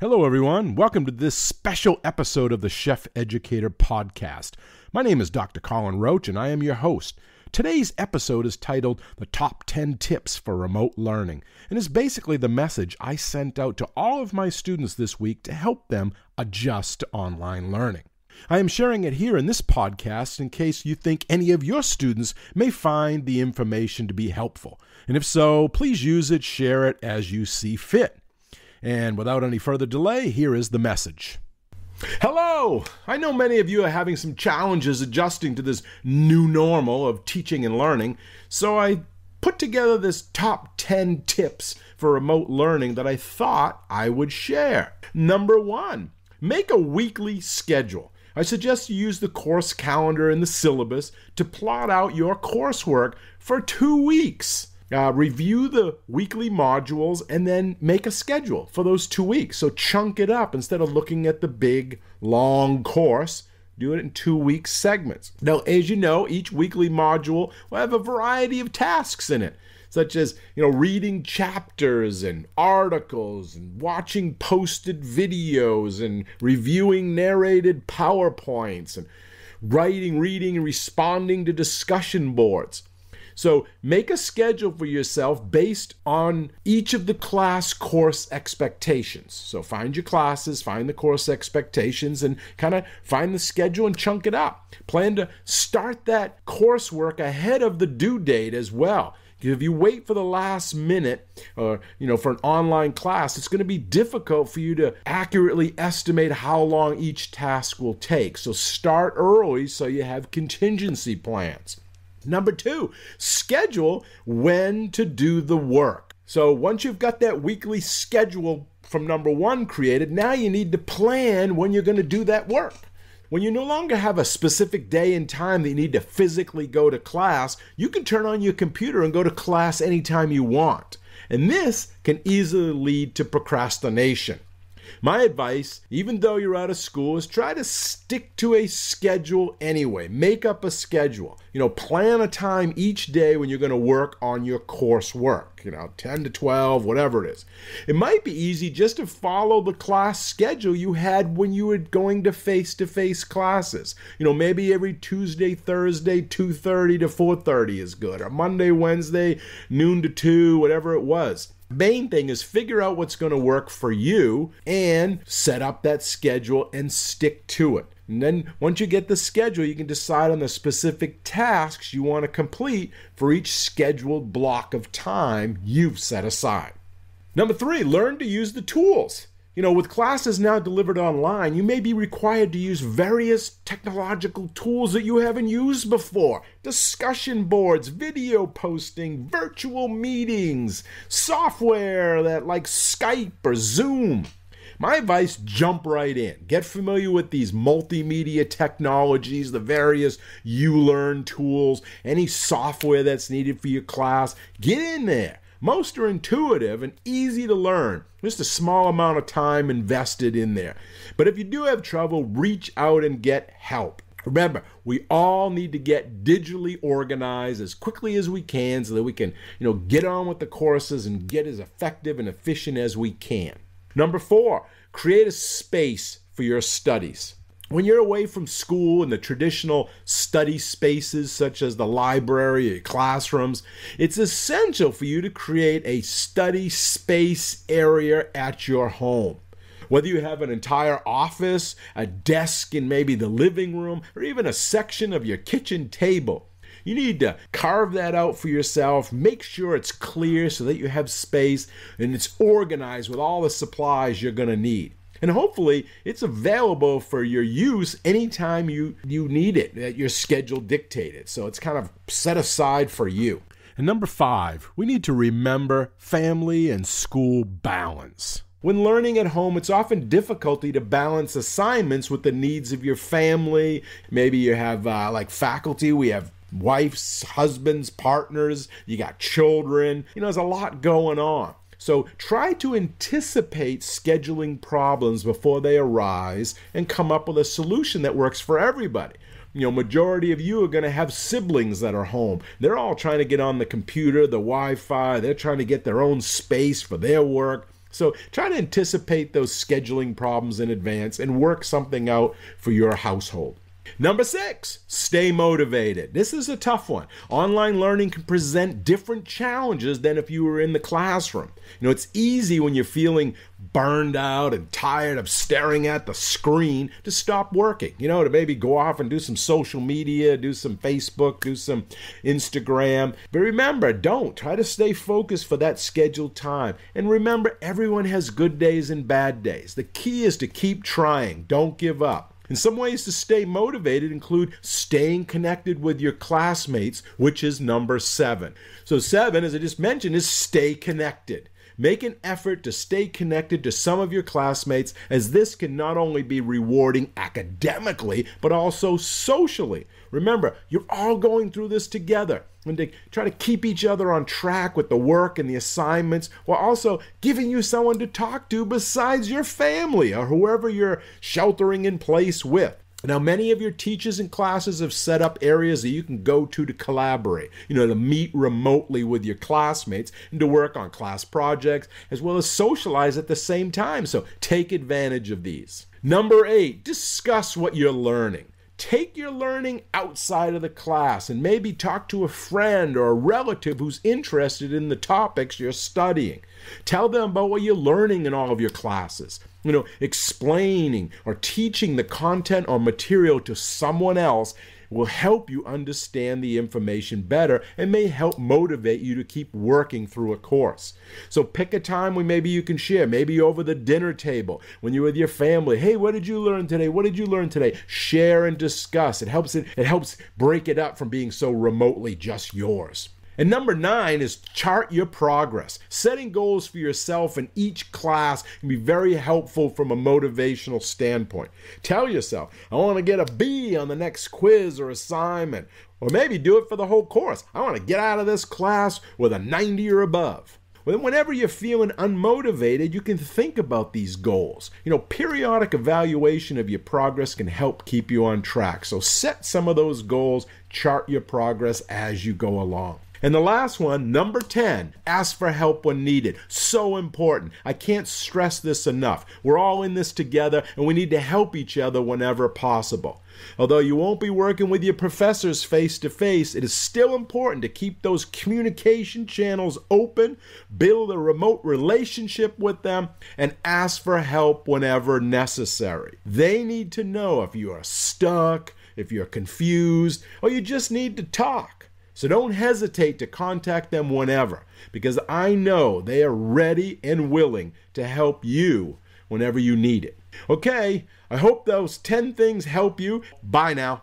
Hello, everyone. Welcome to this special episode of the Chef Educator Podcast. My name is Dr. Colin Roche, and I am your host. Today's episode is titled The Top 10 Tips for Remote Learning, and is basically the message I sent out to all of my students this week to help them adjust to online learning. I am sharing it here in this podcast in case you think any of your students may find the information to be helpful. And if so, please use it, share it as you see fit. And without any further delay, here is the message. Hello! I know many of you are having some challenges adjusting to this new normal of teaching and learning, so I put together this top 10 tips for remote learning that I thought I would share. Number one, make a weekly schedule. I suggest you use the course calendar in the syllabus to plot out your coursework for two weeks. Uh, review the weekly modules and then make a schedule for those two weeks. So chunk it up instead of looking at the big, long course. Do it in two week segments. Now, as you know, each weekly module will have a variety of tasks in it, such as you know reading chapters and articles and watching posted videos and reviewing narrated PowerPoints and writing, reading, and responding to discussion boards. So make a schedule for yourself based on each of the class course expectations. So find your classes, find the course expectations, and kind of find the schedule and chunk it up. Plan to start that coursework ahead of the due date as well. If you wait for the last minute, or you know, for an online class, it's going to be difficult for you to accurately estimate how long each task will take. So start early so you have contingency plans. Number two, schedule when to do the work. So once you've got that weekly schedule from number one created, now you need to plan when you're going to do that work. When you no longer have a specific day and time that you need to physically go to class, you can turn on your computer and go to class anytime you want. And this can easily lead to procrastination. My advice, even though you're out of school, is try to stick to a schedule anyway. Make up a schedule. You know, plan a time each day when you're going to work on your coursework, you know, 10 to 12, whatever it is. It might be easy just to follow the class schedule you had when you were going to face-to-face classes. You know, maybe every Tuesday, Thursday, 2:30 to 4:30 is good, or Monday, Wednesday, noon to 2, whatever it was. Main thing is figure out what's going to work for you and set up that schedule and stick to it. And then once you get the schedule, you can decide on the specific tasks you want to complete for each scheduled block of time you've set aside. Number three, learn to use the tools. You know, with classes now delivered online, you may be required to use various technological tools that you haven't used before discussion boards, video posting, virtual meetings, software that like Skype or Zoom. My advice jump right in. Get familiar with these multimedia technologies, the various ULearn tools, any software that's needed for your class. Get in there. Most are intuitive and easy to learn. Just a small amount of time invested in there. But if you do have trouble, reach out and get help. Remember, we all need to get digitally organized as quickly as we can so that we can, you know, get on with the courses and get as effective and efficient as we can. Number 4, create a space for your studies. When you're away from school and the traditional study spaces such as the library or classrooms, it's essential for you to create a study space area at your home. Whether you have an entire office, a desk in maybe the living room, or even a section of your kitchen table, you need to carve that out for yourself. Make sure it's clear so that you have space and it's organized with all the supplies you're going to need and hopefully it's available for your use anytime you you need it that your schedule dictated so it's kind of set aside for you and number five we need to remember family and school balance when learning at home, it's often difficulty to balance assignments with the needs of your family. Maybe you have uh, like faculty, we have wives, husbands, partners, you got children. You know, there's a lot going on. So try to anticipate scheduling problems before they arise and come up with a solution that works for everybody. You know, majority of you are going to have siblings that are home. They're all trying to get on the computer, the Wi Fi, they're trying to get their own space for their work. So try to anticipate those scheduling problems in advance and work something out for your household. Number six, stay motivated. This is a tough one. Online learning can present different challenges than if you were in the classroom. You know, it's easy when you're feeling burned out and tired of staring at the screen to stop working, you know, to maybe go off and do some social media, do some Facebook, do some Instagram. But remember, don't try to stay focused for that scheduled time. And remember, everyone has good days and bad days. The key is to keep trying, don't give up. And some ways to stay motivated include staying connected with your classmates, which is number seven. So, seven, as I just mentioned, is stay connected. Make an effort to stay connected to some of your classmates, as this can not only be rewarding academically, but also socially. Remember, you're all going through this together and to try to keep each other on track with the work and the assignments while also giving you someone to talk to besides your family or whoever you're sheltering in place with. Now, many of your teachers and classes have set up areas that you can go to to collaborate, you know, to meet remotely with your classmates and to work on class projects as well as socialize at the same time. So take advantage of these. Number eight, discuss what you're learning. Take your learning outside of the class and maybe talk to a friend or a relative who's interested in the topics you're studying. Tell them about what you're learning in all of your classes. You know, explaining or teaching the content or material to someone else will help you understand the information better and may help motivate you to keep working through a course. So pick a time when maybe you can share, maybe over the dinner table, when you're with your family. Hey, what did you learn today? What did you learn today? Share and discuss. It helps it, it helps break it up from being so remotely just yours. And number nine is chart your progress. Setting goals for yourself in each class can be very helpful from a motivational standpoint. Tell yourself, I want to get a B on the next quiz or assignment, or maybe do it for the whole course. I want to get out of this class with a 90 or above. Then, whenever you're feeling unmotivated, you can think about these goals. You know, periodic evaluation of your progress can help keep you on track. So set some of those goals, chart your progress as you go along. And the last one, number 10, ask for help when needed. So important. I can't stress this enough. We're all in this together and we need to help each other whenever possible. Although you won't be working with your professors face to face, it is still important to keep those communication channels open, build a remote relationship with them, and ask for help whenever necessary. They need to know if you are stuck, if you're confused, or you just need to talk. So don't hesitate to contact them whenever, because I know they are ready and willing to help you whenever you need it. Okay, I hope those 10 things help you. Bye now.